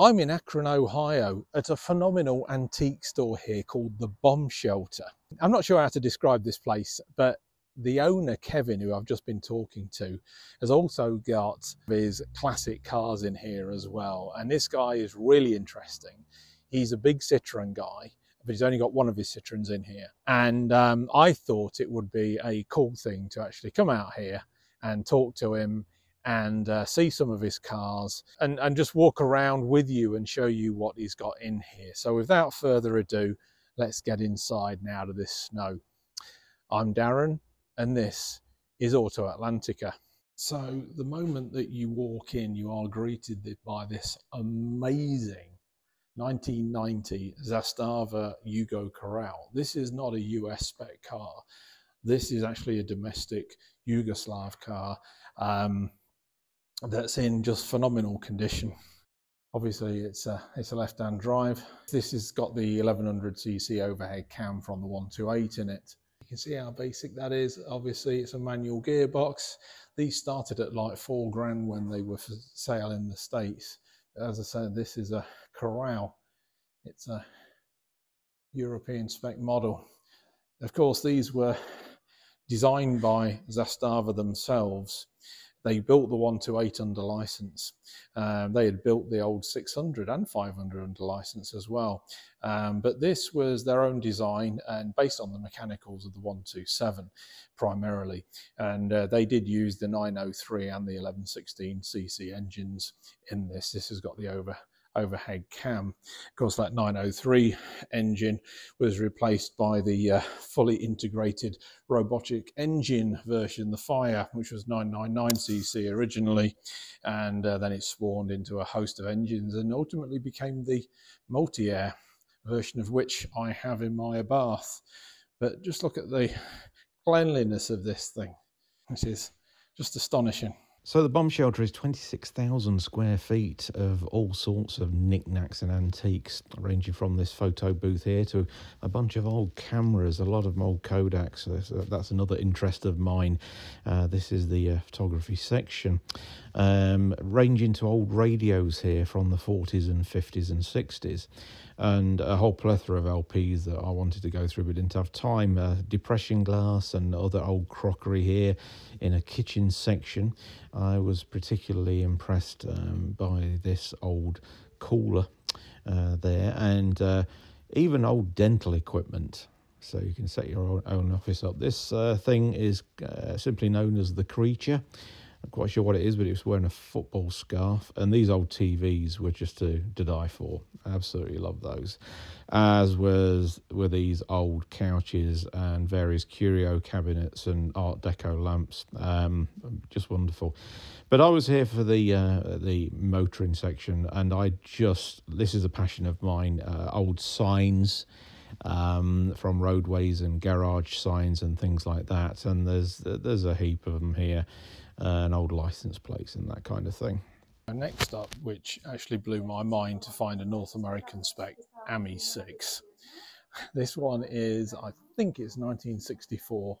I'm in Akron, Ohio, at a phenomenal antique store here called the Bomb Shelter. I'm not sure how to describe this place, but the owner, Kevin, who I've just been talking to, has also got his classic cars in here as well. And this guy is really interesting. He's a big Citroen guy, but he's only got one of his Citroens in here. And um, I thought it would be a cool thing to actually come out here and talk to him and uh, see some of his cars and, and just walk around with you and show you what he's got in here. So without further ado, let's get inside now to this snow. I'm Darren and this is Auto Atlantica. So the moment that you walk in, you are greeted by this amazing 1990 Zastava Yugo Koral. This is not a US spec car. This is actually a domestic Yugoslav car. Um, that's in just phenomenal condition. Obviously, it's a, it's a left-hand drive. This has got the 1100cc overhead cam from the 128 in it. You can see how basic that is. Obviously, it's a manual gearbox. These started at like four grand when they were for sale in the States. As I said, this is a Koral. It's a European spec model. Of course, these were designed by Zastava themselves they built the 128 under license. Um, they had built the old 600 and 500 under license as well. Um, but this was their own design and based on the mechanicals of the 127 primarily. And uh, they did use the 903 and the 1116 cc engines in this. This has got the over overhead cam. Of course, that 903 engine was replaced by the uh, fully integrated robotic engine version, the Fire, which was 999cc originally, and uh, then it spawned into a host of engines and ultimately became the multi-air version of which I have in my bath. But just look at the cleanliness of this thing, which is just astonishing. So the bomb shelter is 26,000 square feet of all sorts of knickknacks and antiques, ranging from this photo booth here to a bunch of old cameras, a lot of old Kodaks. That's another interest of mine. Uh, this is the uh, photography section. Um, ranging to old radios here from the 40s and 50s and 60s and a whole plethora of LPs that I wanted to go through but didn't have time. Uh, depression glass and other old crockery here in a kitchen section. I was particularly impressed um, by this old cooler uh, there and uh, even old dental equipment. So you can set your own office up. This uh, thing is uh, simply known as the Creature. I'm quite sure what it is, but it was wearing a football scarf. And these old TVs were just to, to die for. Absolutely love those. As was were these old couches and various curio cabinets and Art Deco lamps. Um, just wonderful. But I was here for the uh, the motoring section, and I just this is a passion of mine. Uh, old signs um, from roadways and garage signs and things like that. And there's there's a heap of them here and old license plates and that kind of thing. Next up, which actually blew my mind to find a North American spec AMI 6. This one is, I think it's 1964,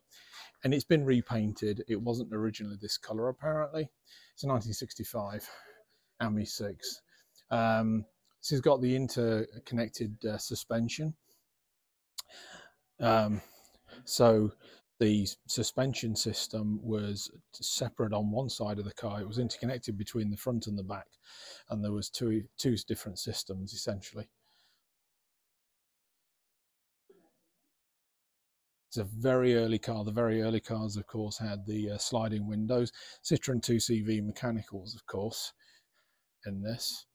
and it's been repainted. It wasn't originally this color, apparently. It's a 1965 AMI 6. Um, this has got the interconnected uh, suspension. Um, so the suspension system was separate on one side of the car. It was interconnected between the front and the back, and there was two two different systems essentially. It's a very early car. The very early cars, of course, had the uh, sliding windows. Citroen 2CV mechanicals, of course, in this.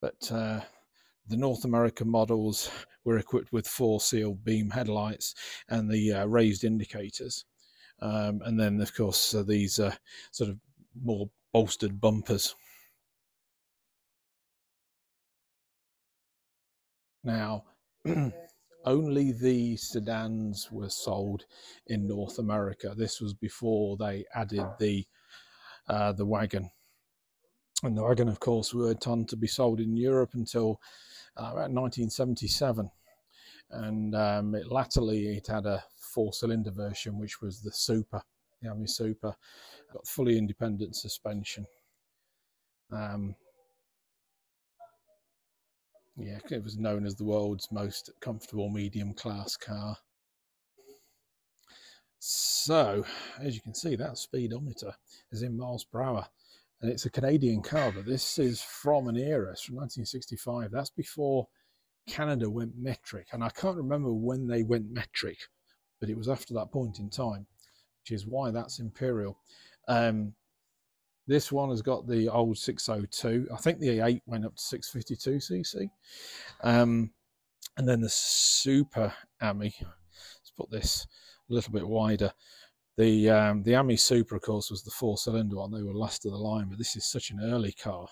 But uh, the North American models were equipped with four sealed beam headlights and the uh, raised indicators. Um, and then, of course, uh, these uh, sort of more bolstered bumpers. Now, only the sedans were sold in North America. This was before they added the uh, the wagon. And the wagon, of course, went on to be sold in Europe until uh, about 1977. And um, it, latterly, it had a four-cylinder version, which was the Super, the Ami Super, got fully independent suspension. Um, yeah, it was known as the world's most comfortable medium class car. So, as you can see, that speedometer is in miles per hour. And it's a Canadian car, but this is from an era, it's from 1965. That's before Canada went metric. And I can't remember when they went metric, but it was after that point in time, which is why that's Imperial. Um, this one has got the old 602. I think the 8 went up to 652cc. Um, and then the Super AMI, let's put this a little bit wider. The um, the AMI Super, of course, was the four-cylinder one. They were last of the line, but this is such an early car.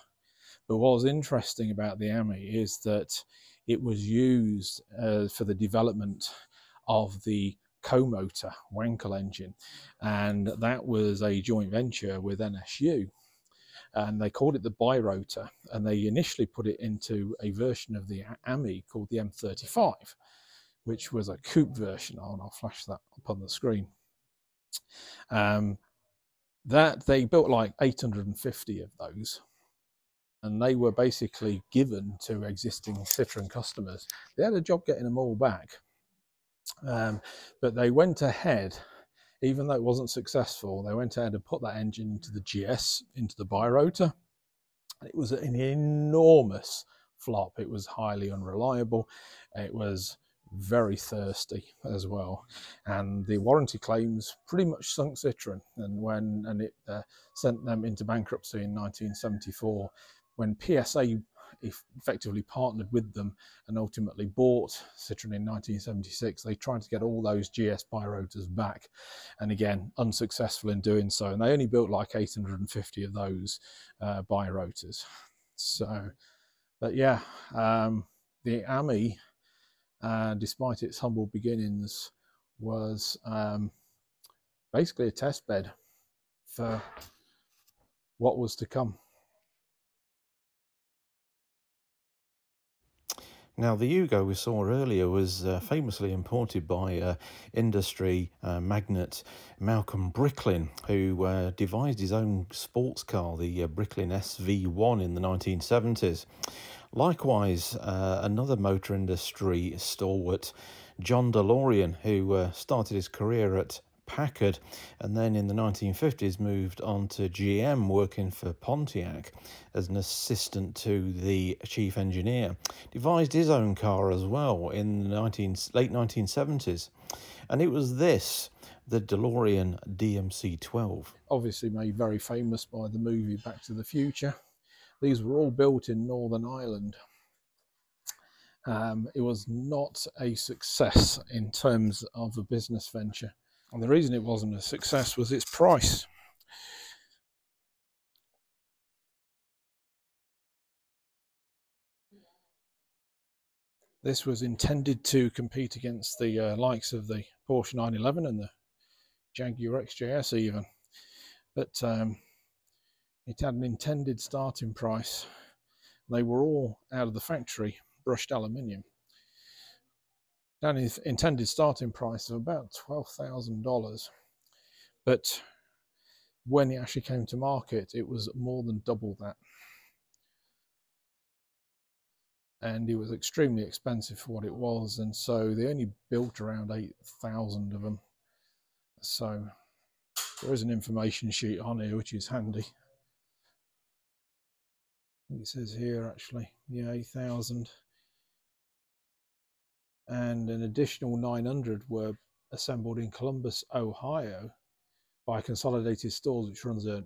But what was interesting about the AMI is that it was used uh, for the development of the Comotor Wankel engine, and that was a joint venture with NSU. And they called it the birotor, and they initially put it into a version of the AMI called the M35, which was a coupe version. And I'll flash that up on the screen. Um, that they built like 850 of those and they were basically given to existing Citroen customers. They had a job getting them all back, um, but they went ahead, even though it wasn't successful, they went ahead and put that engine into the GS, into the birotor. It was an enormous flop. It was highly unreliable. It was very thirsty as well. And the warranty claims pretty much sunk Citroen. And when and it uh, sent them into bankruptcy in 1974, when PSA effectively partnered with them and ultimately bought Citroen in 1976, they tried to get all those GS birotors back. And again, unsuccessful in doing so. And they only built like 850 of those uh. So, but yeah, um, the AMI uh, despite its humble beginnings, was um, basically a test bed for what was to come. Now, the Yugo we saw earlier was uh, famously imported by uh, industry uh, magnate Malcolm Bricklin, who uh, devised his own sports car, the uh, Bricklin SV1, in the 1970s. Likewise, uh, another motor industry stalwart, John DeLorean, who started his career at Packard and then in the 1950s moved on to GM working for Pontiac as an assistant to the chief engineer. Devised his own car as well in the 19, late 1970s. And it was this, the DeLorean DMC 12. Obviously made very famous by the movie Back to the Future. These were all built in Northern Ireland. Um, it was not a success in terms of a business venture. And the reason it wasn't a success was its price. This was intended to compete against the uh, likes of the Porsche 911 and the Jaguar XJS even. But um, it had an intended starting price. They were all out of the factory, brushed aluminium. Down his intended starting price of about $12,000. But when it actually came to market, it was more than double that. And it was extremely expensive for what it was. And so they only built around 8,000 of them. So there is an information sheet on here, which is handy it says here actually, yeah, 8,000. And an additional 900 were assembled in Columbus, Ohio by Consolidated Stores, which runs a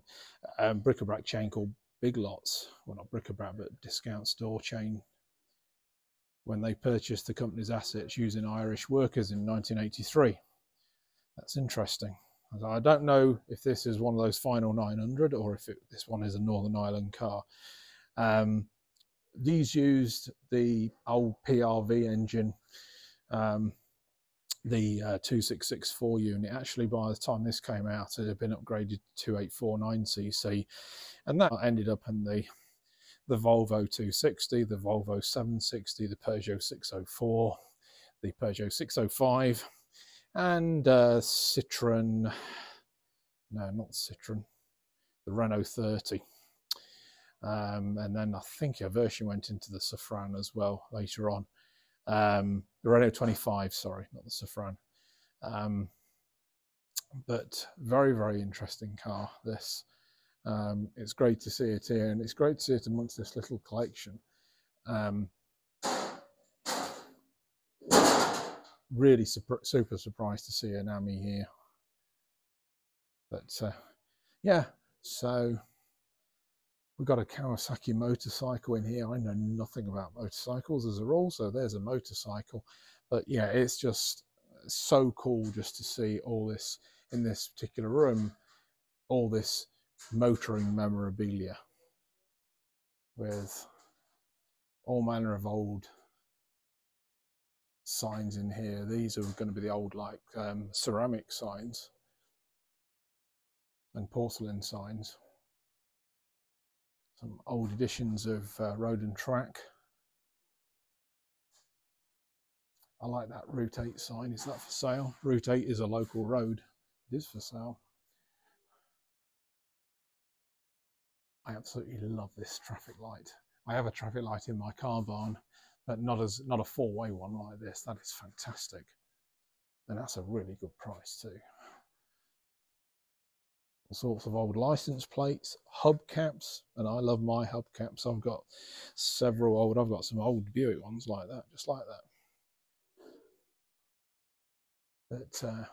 um, bric-a-brac chain called Big Lots. Well, not bric-a-brac, but discount store chain. When they purchased the company's assets using Irish workers in 1983. That's interesting. I don't know if this is one of those final 900 or if it, this one is a Northern Ireland car. Um, these used the old PRV engine, um, the uh, 2664 unit. Actually, by the time this came out, it had been upgraded to 2849cc, and that ended up in the the Volvo 260, the Volvo 760, the Peugeot 604, the Peugeot 605, and uh, Citroen. No, not Citroen. The Renault 30. Um, and then I think a version went into the Safrane as well later on. Um, the Renault 25, sorry, not the Safrane. Um, but very, very interesting car, this. Um, it's great to see it here, and it's great to see it amongst this little collection. Um, really super, super surprised to see an AMI here. But uh, yeah, so we've got a Kawasaki motorcycle in here. I know nothing about motorcycles as a rule, so there's a motorcycle. But yeah, it's just so cool just to see all this in this particular room, all this motoring memorabilia with all manner of old signs in here. These are going to be the old like um, ceramic signs and porcelain signs. Some old editions of uh, Road and Track. I like that Route 8 sign. Is that for sale? Route 8 is a local road. It is for sale. I absolutely love this traffic light. I have a traffic light in my car barn, but not as not a four-way one like this. That is fantastic. And that's a really good price too. Sorts of old license plates, hubcaps, and I love my hubcaps. I've got several old, I've got some old Buick ones like that, just like that. But uh,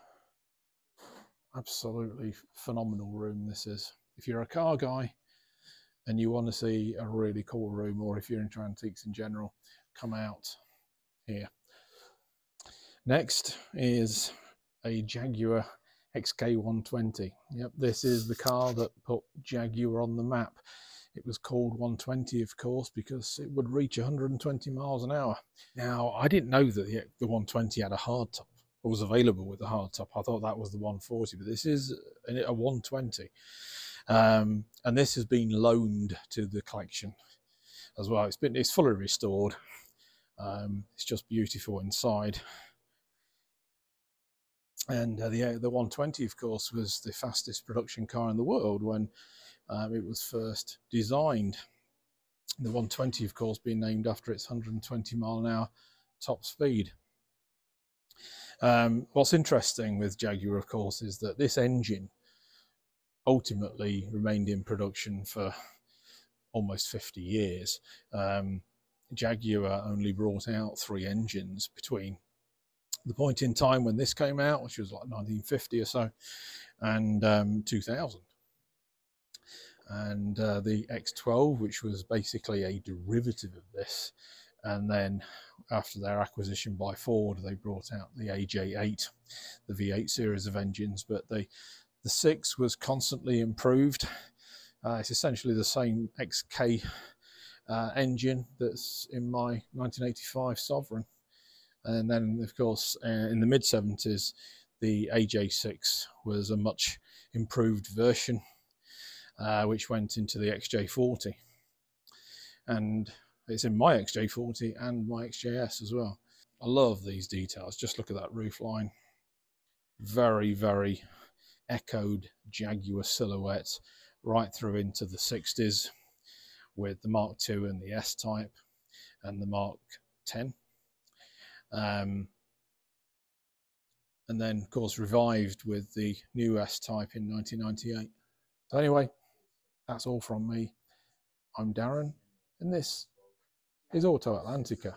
absolutely phenomenal room this is. If you're a car guy, and you want to see a really cool room, or if you're into antiques in general, come out here. Next is a Jaguar XK120. Yep, this is the car that put Jaguar on the map. It was called 120, of course, because it would reach 120 miles an hour. Now, I didn't know that the, the 120 had a hardtop or was available with a hardtop. I thought that was the 140, but this is a, a 120. Um, and this has been loaned to the collection as well. It's been it's fully restored. Um, it's just beautiful inside. And uh, the the 120, of course, was the fastest production car in the world when um, it was first designed. The 120, of course, being named after its 120 mile an hour top speed. Um, what's interesting with Jaguar, of course, is that this engine ultimately remained in production for almost 50 years. Um, Jaguar only brought out three engines between the point in time when this came out, which was like 1950 or so, and um, 2000. And uh, the X12, which was basically a derivative of this, and then after their acquisition by Ford, they brought out the AJ8, the V8 series of engines, but they the 6 was constantly improved. Uh, it's essentially the same XK uh, engine that's in my 1985 Sovereign. And then, of course, uh, in the mid 70s, the AJ6 was a much improved version, uh, which went into the XJ40. And it's in my XJ40 and my XJS as well. I love these details. Just look at that roof line. Very, very echoed Jaguar silhouette right through into the 60s with the Mark II and the S Type and the Mark 10. Um, and then, of course, revived with the new S Type in 1998. So, anyway, that's all from me. I'm Darren, and this is Auto Atlantica.